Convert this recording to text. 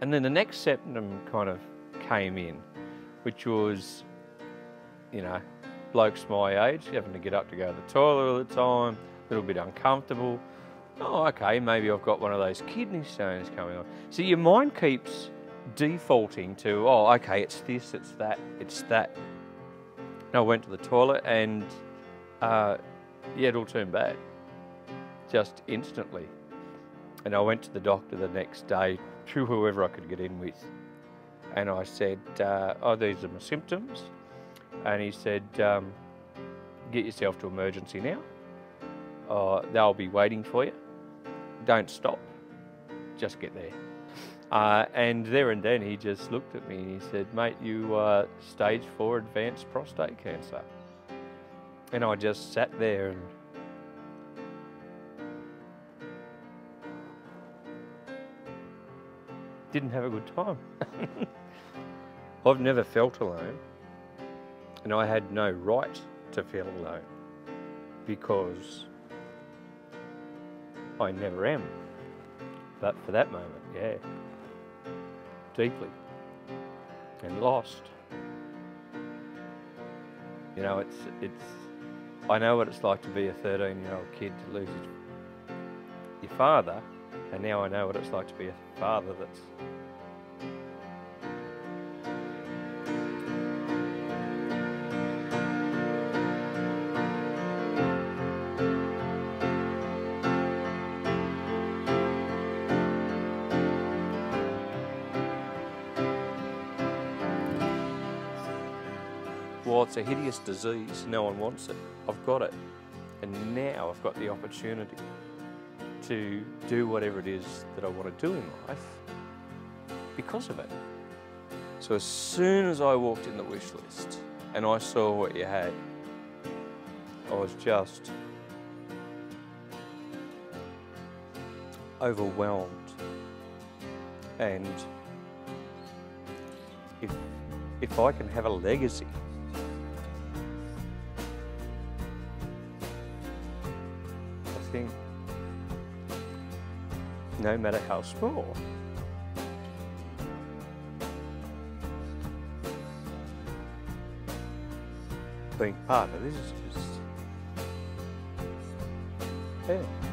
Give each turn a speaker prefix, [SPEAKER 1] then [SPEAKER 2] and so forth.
[SPEAKER 1] And then the next symptom kind of came in, which was, you know, blokes my age having to get up to go to the toilet all the time, a little bit uncomfortable. Oh, okay, maybe I've got one of those kidney stones coming on. So your mind keeps defaulting to, oh, okay, it's this, it's that, it's that. And I went to the toilet and, uh, yeah, it all turned bad, just instantly. And I went to the doctor the next day, through whoever I could get in with. And I said, uh, oh, these are my symptoms. And he said, um, get yourself to emergency now. Uh, they'll be waiting for you. Don't stop, just get there. Uh, and there and then he just looked at me and he said, mate, you are stage four advanced prostate cancer. And I just sat there and didn't have a good time. I've never felt alone, and I had no right to feel alone because I never am. But for that moment, yeah, deeply and lost. You know, it's it's. I know what it's like to be a 13-year-old kid to lose your father, and now I know what it's like to be a father that's Well, it's a hideous disease. No one wants it. I've got it. And now I've got the opportunity to do whatever it is that I want to do in life because of it. So as soon as I walked in the Wishlist and I saw what you had, I was just overwhelmed. And if if I can have a legacy I think no matter how small. Being part of this is just, yeah.